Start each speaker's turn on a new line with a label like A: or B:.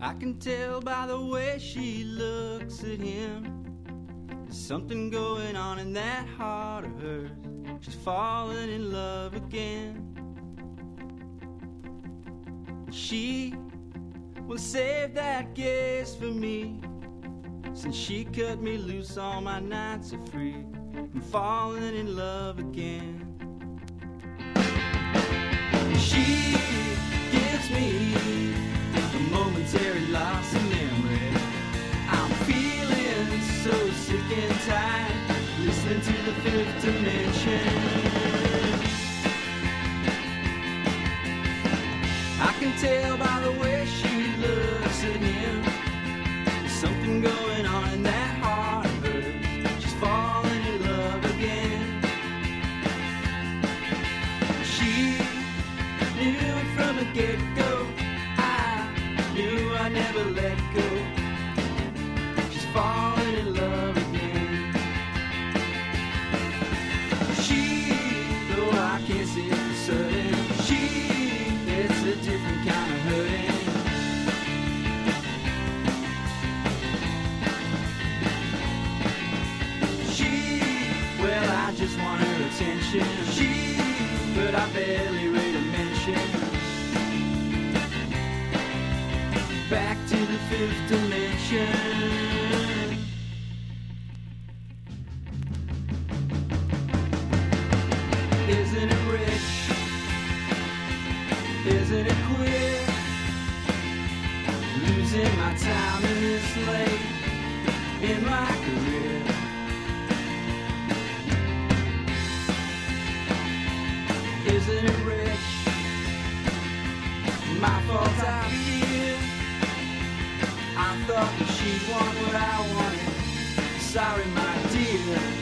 A: I can tell by the way she looks at him. There's something going on in that heart of hers. She's falling in love again. She will save that gaze for me. Since she cut me loose, all my nights are free. I'm falling in love again. She I can tell by the way she looks at him. There's something going on in that heart of hers. She's falling in love again. She knew it from the get go. I knew I never let go. She's falling she, it's a different kind of hurting. She, well, I just want her attention. She, but I barely rate a mention. Back to the fifth dimension. Losing my time in this late in my career. Isn't it rich? My fault I fear. I thought that she'd want what I wanted. Sorry, my dear.